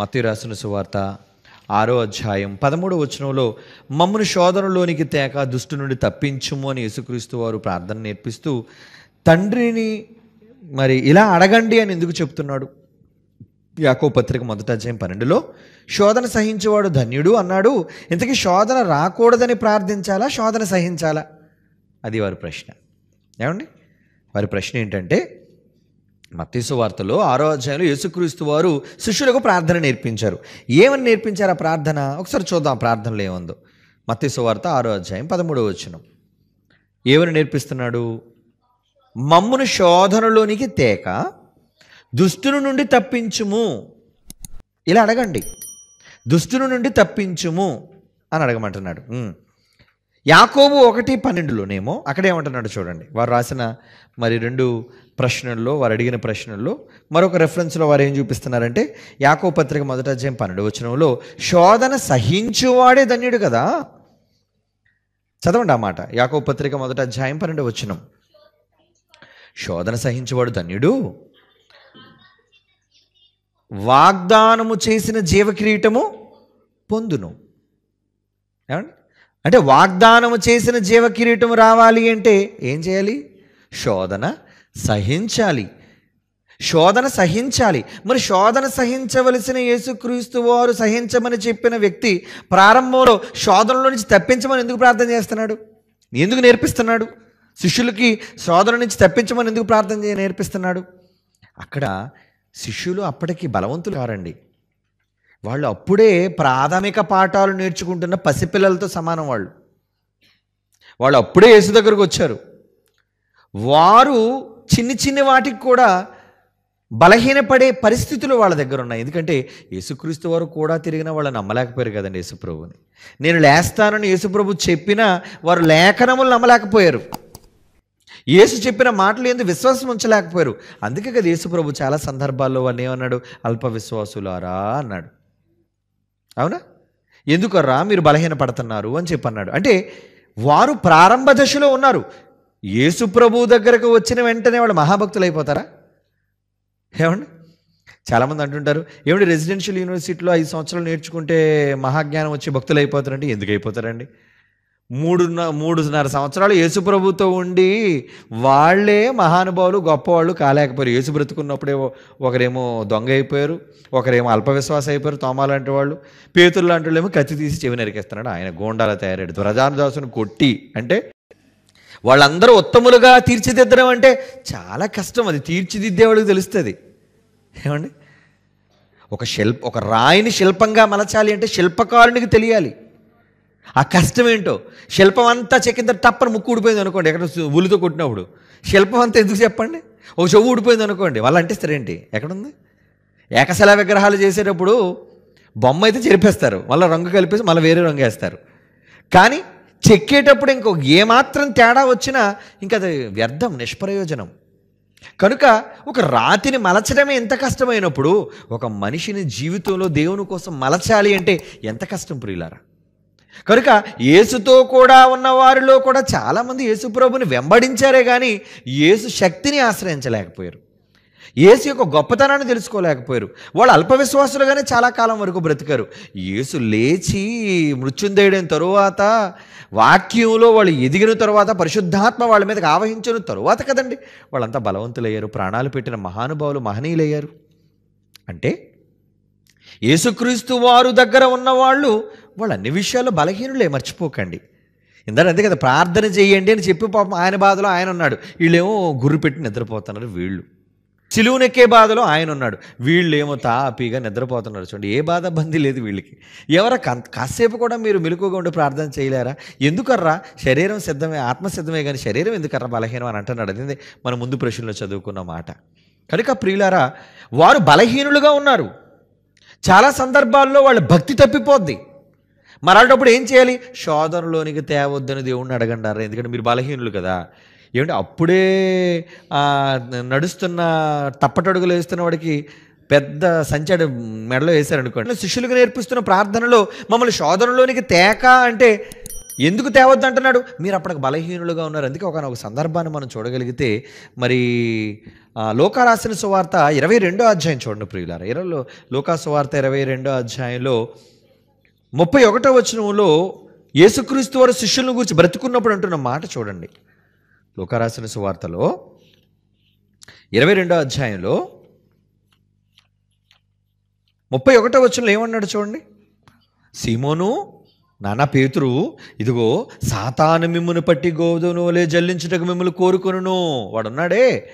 మత్తి రాసిన సువార్త ఆరో అధ్యాయం పదమూడవ వచనంలో మమ్మను శోధనలోనికి తేక దుష్టు నుండి తప్పించుము అని యేసుక్రీస్తు వారు ప్రార్థన నేర్పిస్తూ తండ్రిని మరి ఇలా అడగండి అని ఎందుకు చెప్తున్నాడు? యాకో పత్రిక మొదట అధ్యాయం పన్నెండులో శోధన సహించేవాడు ధన్యుడు అన్నాడు. ఇంతకీ శోధన రాకూడదని ప్రార్థించాలా? శోధన సహించాలా? అది వారి ప్రశ్న. ఏమండి? వారి ప్రశ్న ఏంటంటే మత్తీసు వార్తలో ఆరో అధ్యాయంలో యేసుక్రీస్తు వారు శిష్యులకు ప్రార్థన నేర్పించారు. ఏమని నేర్పించారు ఆ ప్రార్థన? ఒకసారి చూద్దాం ఆ ప్రార్థనలో ఏముందో. మత్తీసు వార్త ఆరో అధ్యాయం పదమూడవ వచ్చిన ఏమని నేర్పిస్తున్నాడు? మమ్మును శోధనలోనికి తేక దుష్టుని నుండి తప్పించుము. ఇలా అడగండి. దుష్టుని నుండి తప్పించుము అని అడగమంటున్నాడు. యాకోబు ఒకటి పన్నెండులోనేమో అక్కడేమంటున్నాడు చూడండి. వారు రాసిన మరి రెండు ప్రశ్నల్లో వారు అడిగిన ప్రశ్నల్లో మరొక రెఫరెన్స్లో వారు ఏం చూపిస్తున్నారంటే యాకో పత్రిక మొదట అధ్యాయం పన్నెండు వచనంలో శోధన సహించువాడే ధన్యుడు కదా? చదవండి ఆ మాట. యాకో పత్రిక మొదట అధ్యాయం పన్నెండు వచనం. శోధన సహించువాడు ధన్యుడు? వాగ్దానము చేసిన జీవకిరీటము పొందును. ఏమండి? అంటే వాగ్దానము చేసిన జీవకిరీటము రావాలి అంటే ఏం చేయాలి? శోధన సహించాలి. శోధన సహించాలి. మరి శోధన సహించవలసిన యేసుక్రీస్తు వారు సహించమని చెప్పిన వ్యక్తి ప్రారంభంలో శోధనలో నుంచి తప్పించమని ఎందుకు ప్రార్థన చేస్తున్నాడు? ఎందుకు నేర్పిస్తున్నాడు? శిష్యులకి శోధన నుంచి తప్పించమని ఎందుకు ప్రార్థన చేయ నేర్పిస్తున్నాడు? అక్కడ శిష్యులు అప్పటికి బలవంతులు కారండి. వాళ్ళు అప్పుడే ప్రాథమిక పాఠాలు నేర్చుకుంటున్న పసిపిల్లలతో సమానం వాళ్ళు. వాళ్ళు అప్పుడే యేసు దగ్గరకు వచ్చారు. వారు చిన్ని చిన్ని వాటికి కూడా బలహీనపడే పరిస్థితులు వాళ్ళ దగ్గర ఉన్నాయి. ఎందుకంటే యేసుక్రీస్తు వారు కూడా తిరిగిన వాళ్ళు నమ్మలేకపోయారు కదండి యేసుప్రభుని. నేను లేస్తానని యేసుప్రభు చెప్పినా వారు లేఖనములు నమ్మలేకపోయారు. యేసు చెప్పిన మాటలు ఎందుకు విశ్వాసం ఉంచలేకపోయారు? అందుకే కదా యేసుప్రభు చాలా సందర్భాల్లో వారిని ఏమన్నాడు? అల్ప విశ్వాసులారా అన్నాడు. అవునా? ఎందుకర్రా మీరు బలహీన పడుతున్నారు అని చెప్పన్నాడు. అంటే వారు ప్రారంభ దశలో ఉన్నారు. యేసు ప్రభు దగ్గరకు వచ్చిన వెంటనే వాళ్ళు మహాభక్తులు అయిపోతారా ఏమండి? చాలామంది అంటుంటారు ఏమిటి రెసిడెన్షియల్ యూనివర్సిటీలో ఐదు సంవత్సరాలు నేర్చుకుంటే మహాజ్ఞానం వచ్చి భక్తులు అయిపోతారంటే ఎందుకు అయిపోతారండి మూడున్న మూడున్నర సంవత్సరాలు యేసుప్రభుతో ఉండి వాళ్ళే మహానుభావులు గొప్పవాళ్ళు కాలేకపోయారు. యేసు బ్రతుకున్నప్పుడే ఒకరేమో దొంగ అయిపోయారు ఒకరేమో అల్పవిశ్వాస అయిపోయారు తోమ లాంటి వాళ్ళు పేతులు లాంటి వాళ్ళు ఏమో కత్తి తీసి చెవి నరికేస్తున్నాడు. ఆయన గోండాల తయారాడు ప్రజాదాసును కొట్టి అంటే వాళ్ళందరూ ఉత్తములుగా తీర్చిదిద్దడం అంటే చాలా కష్టం. అది తీర్చిదిద్దేవాడికి తెలుస్తుంది. ఏమండి? ఒక శిల్ప ఒక రాయిని శిల్పంగా మలచాలి అంటే శిల్పకారునికి తెలియాలి. ఆ కష్టం ఏంటో శిల్పం అంతా చెక్కిన తర్వాత టప్పని ముక్కు ఊడిపోయింది అనుకోండి. ఎక్కడ ఉలితో కొట్టినప్పుడు. శిల్పం అంతా ఎందుకు చెప్పండి? ఒక చెవు ఊడిపోయింది అనుకోండి. వాళ్ళు అంటిస్తారేంటి ఎక్కడుంది? ఏకశిలా విగ్రహాలు చేసేటప్పుడు బొమ్మ అయితే చెరిపేస్తారు. మళ్ళీ రంగు కలిపేసి మళ్ళీ వేరే రంగు వేస్తారు. కానీ చెక్కేటప్పుడు ఇంకో ఏమాత్రం తేడా వచ్చినా ఇంకా అది వ్యర్థం నిష్ప్రయోజనం. కనుక ఒక రాతిని మలచడమే ఎంత కష్టమైనప్పుడు ఒక మనిషిని జీవితంలో దేవుని కోసం మలచాలి అంటే ఎంత కష్టం ప్రియులారా? కనుక యేసుతో కూడా ఉన్న వారిలో కూడా చాలామంది యేసు ప్రభుని వెంబడించారే కానీ యేసు శక్తిని ఆశ్రయించలేకపోయారు. యేసు యొక్క గొప్పతనాన్ని తెలుసుకోలేకపోయారు. వాళ్ళు అల్పవిశ్వాసులుగానే చాలా కాలం వరకు బ్రతికారు. యేసు లేచి మృత్యుందేయడం తరువాత వాక్యంలో వాళ్ళు ఎదిగిన తర్వాత పరిశుద్ధాత్మ వాళ్ళ మీదకి ఆవహించిన తరువాత కదండి వాళ్ళంతా బలవంతులయ్యారు ప్రాణాలు పెట్టిన మహానుభావులు మహనీయులయ్యారు. అంటే యేసుక్రీస్తు వారు దగ్గర ఉన్నవాళ్ళు వాళ్ళు అన్ని విషయాల్లో బలహీనులే మర్చిపోకండి. ఇందాక అంతే కదా ప్రార్థన చేయండి అని చెప్పి పాపం ఆయన బాధలో ఆయన ఉన్నాడు. వీళ్ళేమో గుర్రు పెట్టి నిద్రపోతున్నారు వీళ్ళు. సిలువునెక్కే బాధలో ఆయన ఉన్నాడు. వీళ్ళు ఏమో తాపీగా నిద్రపోతున్నారు చూడండి. ఏ బాధ బంది లేదు వీళ్ళకి. ఎవరు కాసేపు కూడా మీరు మెలకుగా ఉండి ప్రార్థన చేయలేరా? ఎందుకర్రా? శరీరం సిద్ధమే ఆత్మసిద్ధమే కానీ శరీరం ఎందుకర్రా బలహీనం అని అంటున్నాడు. అది మనం ముందు ప్రశ్నలో చదువుకున్న మాట. కనుక ప్రియులారా వారు బలహీనులుగా ఉన్నారు. చాలా సందర్భాల్లో వాళ్ళ భక్తి తప్పిపోద్ది. మరి ఏం చేయాలి? శోధనలోనికి తేవద్దని దేవుణ్ణి అడగండారా? ఎందుకంటే మీరు బలహీనులు కదా. ఏమంటే అప్పుడే నడుస్తున్న తప్పటడుగులు వేస్తున్న వాడికి పెద్ద సంచాడు మెడలో వేశారనుకోండి. శిష్యులకు నేర్పిస్తున్న ప్రార్థనలో మమ్మల్ని శోధనలోనికి తేక అంటే ఎందుకు తేవద్దు అంటున్నాడు మీరు అప్పటికి బలహీనులుగా ఉన్నారు. అందుకే ఒక ఒక సందర్భాన్ని మనం చూడగలిగితే మరి లోకారాసిన రాసిన సువార్త ఇరవై రెండో అధ్యాయం చూడండి ప్రియులార. ఇరవై లోకా సువార్త ఇరవై రెండో అధ్యాయంలో ముప్పై ఒకటో వచనంలో యేసుక్రీస్తు వారు శిష్యులను గురించి బ్రతుకున్నప్పుడు అంటున్న మాట చూడండి. లోకరాసిన సువార్తలో ఇరవై రెండో అధ్యాయంలో ముప్పై ఒకటో వచ్చినలో ఏమన్నాడు చూడండి? సీమోను నానా పేతురు ఇదిగో సాతాను మిమ్మును పట్టి గోధునులే జల్లించుటకు మిమ్మల్ని కోరుకొనును. వాడున్నాడే.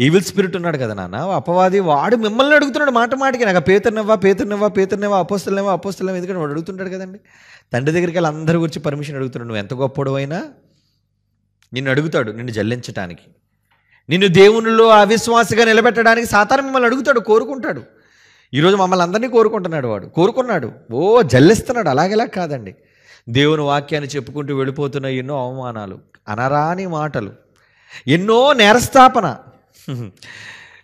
ఈవిల్ స్పిరిట్ ఉన్నాడు కదా నాన్న అపవాది వాడు మిమ్మల్ని అడుగుతున్నాడు మాట మాటికి. నాకు పేతున్నవా పేతున్నవా పేతున్నవా అపోస్తులనేవా అపోస్తులనేవా ఎందుకంటే వాడు అడుగుతుంటాడు కదండి. తండ్రి దగ్గరికి వెళ్ళి అందరి గురించి పర్మిషన్ అడుగుతున్నాడు. నువ్వు ఎంత గొప్పడు నిన్ను అడుగుతాడు నిన్ను జల్లించటానికి. నిన్ను దేవునిలో అవిశ్వాసగా నిలబెట్టడానికి సాతాను మిమ్మల్ని అడుగుతాడు కోరుకుంటాడు. ఈరోజు మమ్మల్ని అందరినీ కోరుకుంటున్నాడు వాడు కోరుకున్నాడు. ఓ జల్లిస్తున్నాడు. అలాగేలా కాదండి. దేవుని వాక్యాన్ని చెప్పుకుంటూ వెళ్ళిపోతున్న ఎన్నో అవమానాలు అనరాని మాటలు ఎన్నో నేరస్థాపన.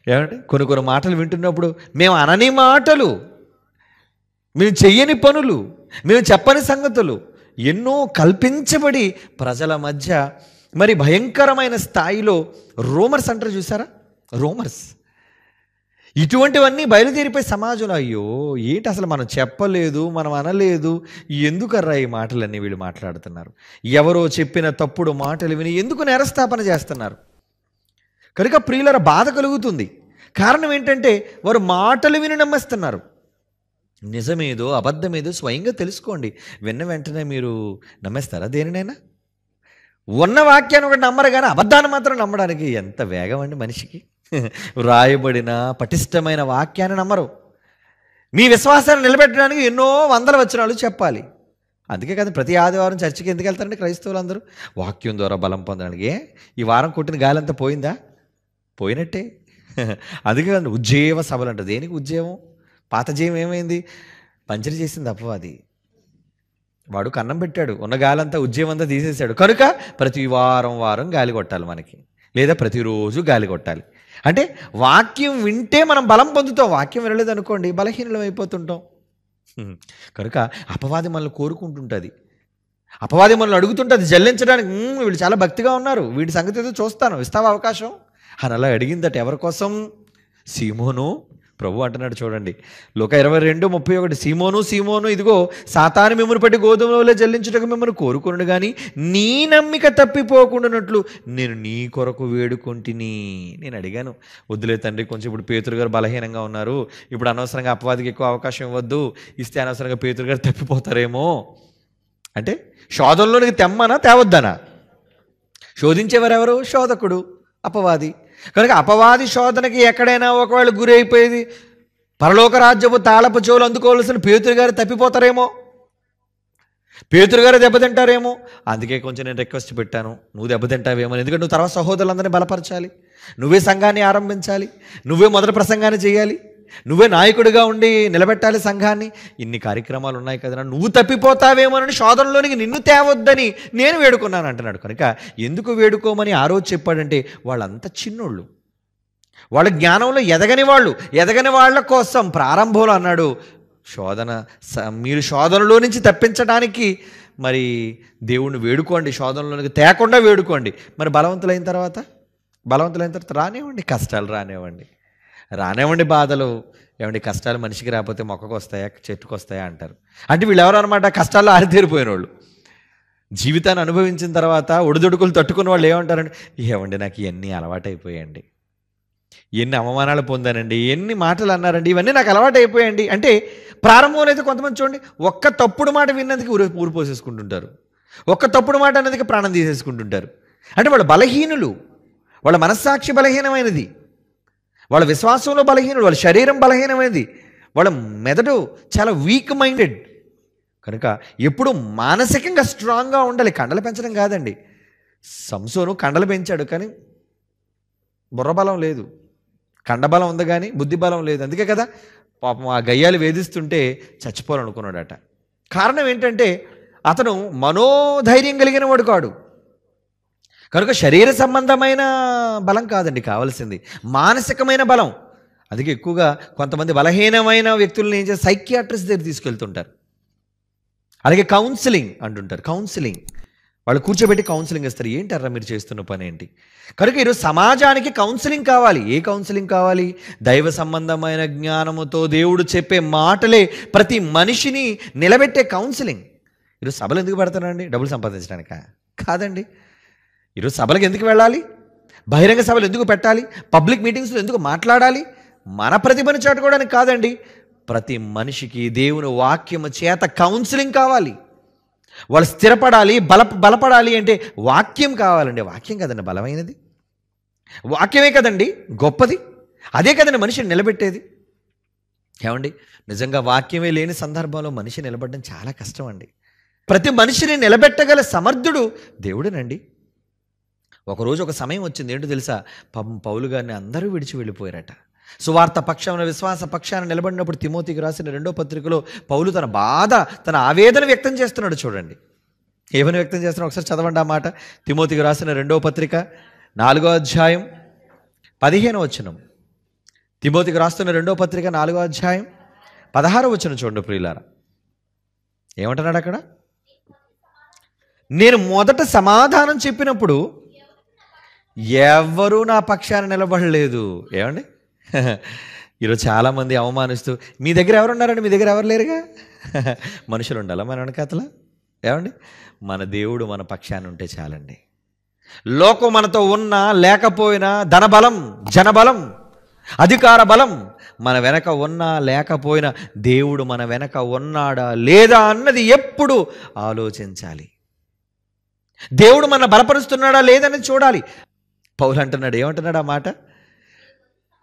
ఏమంటే కొన్ని కొన్ని మాటలు వింటున్నప్పుడు మేము అనని మాటలు మేము చెయ్యని పనులు మేము చెప్పని సంగతులు ఎన్నో కల్పించబడి ప్రజల మధ్య మరి భయంకరమైన స్థాయిలో రోమర్స్ అంటారు చూసారా? రోమర్స్. ఇటువంటివన్నీ బయలుదేరిపోయి సమాజంలో అయ్యో ఏంటి అసలు మనం చెప్పలేదు మనం అనలేదు ఎందుకర్రా ఈ మాటలన్నీ వీళ్ళు మాట్లాడుతున్నారు? ఎవరో చెప్పిన తప్పుడు మాటలు విని ఎందుకు నేరస్థాపన చేస్తున్నారు? కనుక ప్రియులర బాధ కలుగుతుంది. కారణం ఏంటంటే వారు మాటలు విని నమ్మేస్తున్నారు. నిజమేదో అబద్ధమేదో స్వయంగా తెలుసుకోండి. విన్న వెంటనే మీరు నమ్మేస్తారా దేనినైనా? ఉన్న వాక్యాన్ని ఒకటి నమ్మరు కానీ అబద్ధాన్ని మాత్రం నమ్మడానికి ఎంత వేగం అండి మనిషికి? వ్రాయబడిన పటిష్టమైన వాక్యాన్ని నమ్మరు. మీ విశ్వాసాన్ని నిలబెట్టడానికి ఎన్నో వందల వచనాలు చెప్పాలి. అందుకే కదా ప్రతి ఆదివారం చర్చికి ఎందుకు వెళ్తారండి క్రైస్తవులందరూ? వాక్యం ద్వారా బలం పొందడానికి. ఈ వారం కొట్టిన గాలి అంతా పోయిందా? పోయినట్టే. అందుకే కదండి ఉజ్జీవ సభలు అంట దేనికి ఉజ్జీవం? పాత జీవం ఏమైంది? పంచర్ చేసింది అపవాది. వాడు కన్నం పెట్టాడు. ఉన్న గాలంతా ఉద్యమంతా తీసేశాడు కనుక ప్రతి వారం వారం గాలి కొట్టాలి మనకి. లేదా ప్రతిరోజు గాలి కొట్టాలి. అంటే వాక్యం వింటే మనం బలం పొందుతాం. వాక్యం వినలేదు అనుకోండి బలహీనలం అయిపోతుంటాం. కనుక అపవాది మనల్ని కోరుకుంటుంటుంది. అపవాది మనల్ని అడుగుతుంటుంది. జల్లించడానికి వీళ్ళు చాలా భక్తిగా ఉన్నారు. వీడి సంగతి ఏదో చూస్తాను. ఇస్తావా అవకాశం? అని అలా అడిగిందట ఎవరి కోసం? సీమోను ప్రభు అంటున్నాడు చూడండి. లోక ఇరవై రెండు ముప్పై ఒకటి. సీమోను సీమోను ఇదిగో సాతాను మిమ్మల్ని పట్టి గోధుమలో జల్లించుటకు మిమ్మల్ని కోరుకున్నాడు కానీ నీ నమ్మిక తప్పిపోకుండానట్లు నేను నీ కొరకు వేడుకుంటుని. నేను అడిగాను వద్దులే తండ్రి కొంచెం ఇప్పుడు పేతురు గారు బలహీనంగా ఉన్నారు. ఇప్పుడు అనవసరంగా అపవాదికి ఎక్కువ అవకాశం ఇవ్వద్దు. ఇస్తే అనవసరంగా పేతురు గారు తప్పిపోతారేమో. అంటే శోధంలోనికి తెమ్మనా తేవద్దనా? శోధించేవారెవరు? శోధకుడు అపవాది. కనుక అపవాది శోధనకి ఎక్కడైనా ఒకవేళ గురి అయిపోయేది పరలోక రాజ్యపు తాళపు చెవులు అందుకోవాల్సిన పేతురు గారు తప్పిపోతారేమో? పేతురు గారు దెబ్బతింటారేమో అందుకే కొంచెం నేను రిక్వెస్ట్ పెట్టాను. నువ్వు దెబ్బతింటావేమో ఎందుకంటే నువ్వు తర్వాత సహోదరులందరినీ బలపరచాలి. నువ్వే సంఘాన్ని ఆరంభించాలి. నువ్వే మొదటి ప్రసంగాన్ని చేయాలి. నువ్వే నాయకుడిగా ఉండి నిలబెట్టాలి సంఘాన్ని. ఇన్ని కార్యక్రమాలు ఉన్నాయి కదా నువ్వు తప్పిపోతావేమోనని శోధనలోనికి నిన్ను తేవద్దని నేను వేడుకున్నాను అంటున్నాడు. కనుక ఎందుకు వేడుకోమని ఆ రోజు చెప్పాడంటే వాళ్ళంతా చిన్నోళ్ళు. వాళ్ళ జ్ఞానంలో ఎదగని వాళ్ళు ఎదగని వాళ్ళ కోసం ప్రారంభంలో అన్నాడు. శోధన స- మీరు శోధనలో నుంచి తప్పించడానికి మరి దేవుణ్ణి వేడుకోండి శోధనలోనికి తేకుండా వేడుకోండి. మరి బలవంతులైన తర్వాత? బలవంతులైన తర్వాత రానివ్వండి కష్టాలు రానివ్వండి. రానివ్వండి బాధలు. ఏమండి కష్టాలు మనిషికి రాకపోతే మొక్కకు వస్తాయా చెట్టుకు వస్తాయా అంటారు. అంటే వీళ్ళు ఎవరు అనమాట కష్టాల్లో ఆరితేరిపోయిన వాళ్ళు జీవితాన్ని అనుభవించిన తర్వాత ఒడిదొడుకులు తట్టుకున్న వాళ్ళు ఏమంటారండి ఏమండి నాకు ఇవన్నీ అలవాటైపోయాయండి. ఎన్ని అవమానాలు పొందానండి ఎన్ని మాటలు అన్నారండి ఇవన్నీ నాకు అలవాటైపోయాయండి. అంటే ప్రారంభంలో అయితే కొంతమంది చూడండి ఒక్క తప్పుడు మాట విన్నందుకు ఊరు ఊరు పోసేసుకుంటుంటారు. ఒక్క తప్పుడు మాట అన్నదికి ప్రాణం తీసేసుకుంటుంటారు. అంటే వాళ్ళు బలహీనులు. వాళ్ళ మనస్సాక్షి బలహీనమైనది. వాళ్ళ విశ్వాసంలో బలహీనుడు వాళ్ళ శరీరం బలహీనమైనది. వాళ్ళ మెదడు చాలా వీక్ మైండెడ్ కనుక ఎప్పుడు మానసికంగా స్ట్రాంగ్గా ఉండాలి. కండలు పెంచడం కాదండి. సంసోను కండలు పెంచాడు కానీ బుర్రబలం లేదు. కండబలం ఉంది కానీ బుద్ధి బలం లేదు. అందుకే కదా పాపం ఆ గయ్యాలు వేధిస్తుంటే చచ్చిపోవాలనుకున్నాడట. కారణం ఏంటంటే అతను మనోధైర్యం కలిగిన వాడు కాడు. కనుక శరీర సంబంధమైన బలం కాదండి కావాల్సింది. మానసికమైన బలం. అందుకే ఎక్కువగా కొంతమంది బలహీనమైన వ్యక్తులను ఏం చేస్తారు? సైకియాట్రిస్ట్ దగ్గర తీసుకెళ్తుంటారు. అలాగే కౌన్సిలింగ్ అంటుంటారు. కౌన్సిలింగ్. వాళ్ళు కూర్చోబెట్టి కౌన్సిలింగ్ ఇస్తారు. ఏంటారా మీరు చేస్తున్న పని ఏంటి? కనుక ఈరోజు సమాజానికి కౌన్సిలింగ్ కావాలి. ఏ కౌన్సిలింగ్ కావాలి? దైవ సంబంధమైన జ్ఞానముతో దేవుడు చెప్పే మాటలే ప్రతి మనిషిని నిలబెట్టే కౌన్సిలింగ్. ఈరోజు సభలు ఎందుకు పెడతానండి డబ్బులు సంపాదించడానిక? కాదండి. ఈరోజు సభలకు ఎందుకు వెళ్ళాలి? బహిరంగ సభలు ఎందుకు పెట్టాలి? పబ్లిక్ మీటింగ్స్లో ఎందుకు మాట్లాడాలి? మన ప్రతిభను చాటుకోవడానికి కాదండి ప్రతి మనిషికి దేవుని వాక్యము చేత కౌన్సిలింగ్ కావాలి. వాళ్ళు స్థిరపడాలి బల బలపడాలి అంటే వాక్యం కావాలండి. వాక్యం కదండి బలమైనది. వాక్యమే కదండి గొప్పది. అదే కదండి మనిషిని నిలబెట్టేది. ఏమండి? నిజంగా వాక్యమే లేని సందర్భంలో మనిషి నిలబడడం చాలా కష్టం అండి ప్రతి మనిషిని నిలబెట్టగల సమర్థుడు దేవుడేనండి. ఒకరోజు ఒక సమయం వచ్చింది. ఏంటో తెలుసా? పాపం పౌలు గారిని అందరూ విడిచి వెళ్ళిపోయారట. సువార్త పక్షాన విశ్వాస పక్షాన నిలబడినప్పుడు తిమోతికి రాసిన రెండో పత్రికలో పౌలు తన బాధ తన ఆవేదన వ్యక్తం చేస్తున్నాడు చూడండి. ఏమని వ్యక్తం చేస్తున్నాడు? ఒకసారి చదవండి ఆ మాట. తిమోతికి రాసిన రెండో పత్రిక నాలుగో అధ్యాయం పదిహేను వచనం. తిమోతికి రాస్తున్న రెండో పత్రిక నాలుగో అధ్యాయం పదహారు వచనం చూడండి ప్రియులారా. ఏమంటున్నాడు అక్కడ? నేను మొదట సమాధానం చెప్పినప్పుడు ఎవరూ నా పక్షాన నిలబడలేదు. ఏమండి? ఈరోజు చాలామంది అవమానిస్తూ మీ దగ్గర ఎవరు ఉన్నారండి మీ దగ్గర ఎవరు లేరుగా? మనుషులు ఉండాలా మన వెనకాతల? ఏమండి? మన దేవుడు మన పక్షాన ఉంటే చాలండి. లోకం మనతో ఉన్నా లేకపోయినా ధనబలం జనబలం అధికార బలం మన వెనక ఉన్నా లేకపోయినా దేవుడు మన వెనక ఉన్నాడా లేదా అన్నది ఎప్పుడు ఆలోచించాలి. దేవుడు మన బలపరుస్తున్నాడా లేదని చూడాలి. పౌలు అంటున్నాడు ఏమంటున్నాడు ఆ మాట?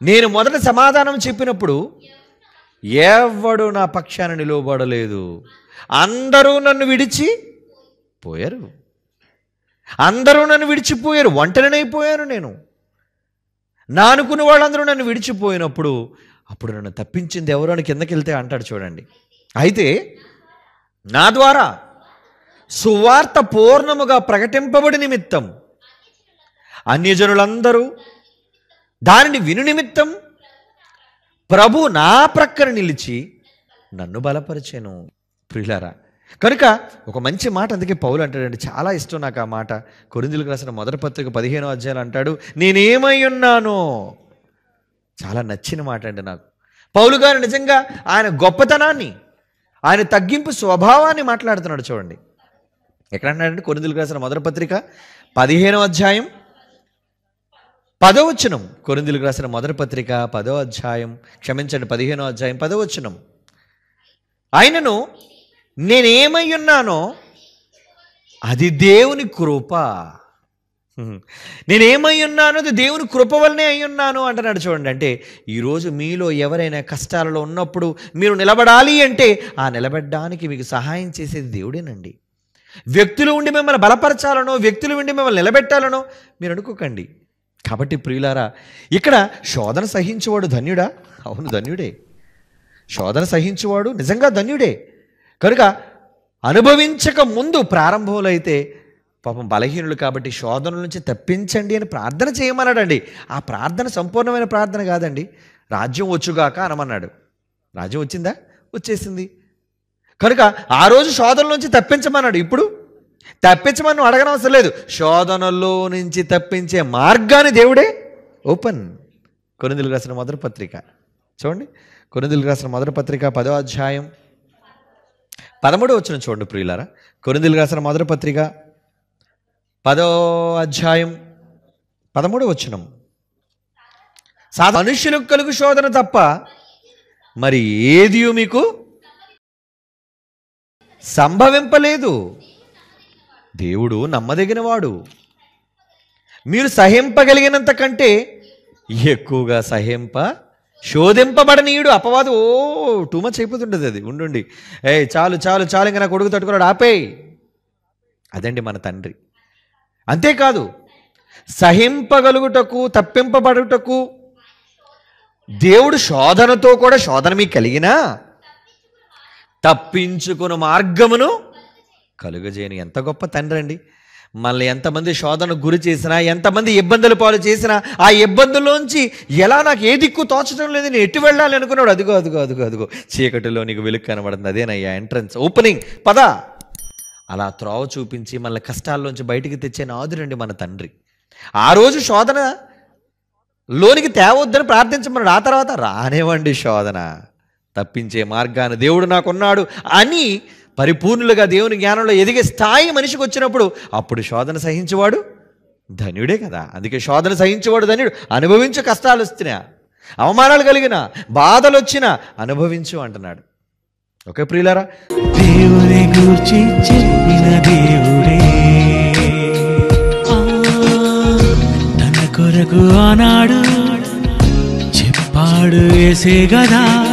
నేను మొదట సమాధానం చెప్పినప్పుడు ఎవడు నా పక్షాన నిలువబడలేదు. అందరూ నన్ను విడిచి పోయారు. అందరూ నన్ను విడిచిపోయారు ఒంటరినైపోయాను నేను. నా అనుకున్న వాళ్ళందరూ నన్ను విడిచిపోయినప్పుడు అప్పుడు నన్ను తప్పించింది ఎవరు అని కిందకి వెళ్తే అంటాడు చూడండి. అయితే నా ద్వారా సువార్త పూర్ణముగా ప్రకటింపబడి నిమిత్తం అన్యజనులందరూ దానిని విను నిమిత్తం ప్రభు నా ప్రక్కన నిలిచి నన్ను బలపరిచాను. ప్రియులారా కనుక ఒక మంచి మాట అందుకే పౌలు అంటాడండి. చాలా ఇష్టం నాకు ఆ మాట. కొరిందులకు రాసిన మొదటి పత్రిక పదిహేనో అధ్యాయులు అంటాడు నేనేమై ఉన్నాను? చాలా నచ్చిన మాట అండి నాకు. పౌలు గారు నిజంగా ఆయన గొప్పతనాన్ని ఆయన తగ్గింపు స్వభావాన్ని మాట్లాడుతున్నాడు చూడండి. ఎక్కడ అన్నాడంటే కొరిందులకు రాసిన మొదటి పత్రిక పదిహేనో అధ్యాయం పదవచనం. కొరిందులకు రాసిన మొదటి పత్రిక పదో అధ్యాయం క్షమించండి పదిహేనో అధ్యాయం పదవచనం. ఆయనను నేనేమై ఉన్నానో అది దేవుని కృప. నేనేమై ఉన్నానో అది దేవుని కృప వల్లనే అయి ఉన్నాను అంటున్నాడు చూడండి. అంటే ఈరోజు మీలో ఎవరైనా కష్టాలలో ఉన్నప్పుడు మీరు నిలబడాలి అంటే ఆ నిలబడడానికి మీకు సహాయం చేసేది దేవుడేనండి. వ్యక్తులు ఉండి మిమ్మల్ని బలపరచాలనో వ్యక్తులు ఉండి మిమ్మల్ని నిలబెట్టాలనో మీరు అనుకోకండి. కాబట్టి ప్రియులారా ఇక్కడ శోధన సహించేవాడు ధన్యుడా? అవును ధన్యుడే. శోధన సహించేవాడు నిజంగా ధన్యుడే. కనుక అనుభవించక ముందు ప్రారంభంలో అయితే పాపం బలహీనులు కాబట్టి శోధనల నుంచి తప్పించండి అని ప్రార్థన చేయమన్నాడండి. ఆ ప్రార్థన సంపూర్ణమైన ప్రార్థన కాదండి. రాజ్యం వచ్చుగాక అనమన్నాడు. రాజ్యం వచ్చిందా? వచ్చేసింది. కనుక ఆ రోజు శోధనల నుంచి తప్పించమన్నాడు. ఇప్పుడు తప్పించమని నువ్వు అడగనవసరం లేదు. శోధనలో నుంచి తప్పించే మార్గాన్ని దేవుడే ఓపెన్. కొరిందులకు రాసిన మొదటి పత్రిక. చూడండి. కొరిందులకు రాసిన మొదటి పత్రిక పదో అధ్యాయం పదమూడు వచ్చిన చూడండి ప్రియులారా. కొరిందులకు రాసిన మొదటి పత్రిక పదో అధ్యాయం పదమూడు వచ్చినం సాధ మనుష్యులకు కలుగు శోధన తప్ప మరి ఏది మీకు సంభవింపలేదు. దేవుడు నమ్మదగినవాడు. మీరు సహింపగలిగినంత కంటే ఎక్కువగా సహింప శోధింపబడనీయుడు. అపవాదు ఓ టూ మచ్ అయిపోతుండదు అది. ఉండుండి. ఏ చాలు చాలు చాలు ఇంకా నా కొడుకు తట్టుకున్నాడు ఆపేయి. అదండి మన తండ్రి. అంతేకాదు సహింపగలుగుటకు తప్పింపబడుటకు దేవుడు శోధనతో కూడా శోధన మీకు కలిగినా తప్పించుకున్న మార్గమును కలుగజేయను. ఎంత గొప్ప తండ్రి అండి మనల్ని ఎంతమంది శోధనకు గురి చేసినా ఎంతమంది ఇబ్బందులు పాలు చేసినా ఆ ఇబ్బందుల్లోంచి ఎలా నాకు ఏ దిక్కు తోచడం లేదు నేను ఎటు వెళ్ళాలి అనుకున్నాడు. అదిగో అదిగో అదిగో అదిగో. చీకటిలో నీకు వెలుగు కనబడుతుంది అదేనయ్యా ఎంట్రన్స్ ఓపెనింగ్ పద. అలా త్రోవ చూపించి మళ్ళీ కష్టాల్లోంచి బయటికి తెచ్చే నాదురండి మన తండ్రి. ఆ రోజు శోధన లోనికి తేవద్దని ప్రార్థించమన్నాడు. ఆ తర్వాత రానివ్వండి శోధన. తప్పించే మార్గాన్ని దేవుడు నాకున్నాడు అని పరిపూర్ణులుగా దేవుని జ్ఞానంలో ఎదిగే స్థాయి మనిషికి వచ్చినప్పుడు అప్పుడు శోధన సహించేవాడు ధన్యుడే కదా. అందుకే శోధన సహించేవాడు ధన్యుడు. అనుభవించు కష్టాలు వస్తున్నా అవమానాలు కలిగిన బాధలు వచ్చినా అనుభవించు అంటున్నాడు. ఓకే ప్రియులారా? దేవుని గూర్చి చెప్పిన దేవుడే. తన కొరకు ఆనాడు చెప్పాడు వేసే కదా.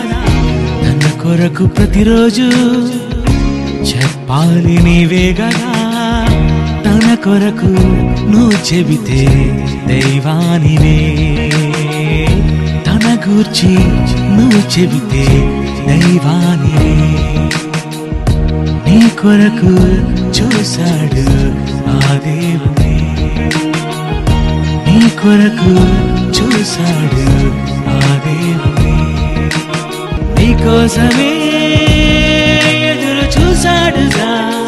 తన కొరకు ప్రతిరోజు చెప్పాలి నీవే గదా తన కొరకు నువ్వు చెబితే దైవానివే. తన గూర్చి నువ్వు చెబితే దైవానివే. నీ కొరకు చూశాడు ఆ దేవుడే. నీ కొరకు చూశాడు ఆ దేవుడే. నీ కోసమే saddle down.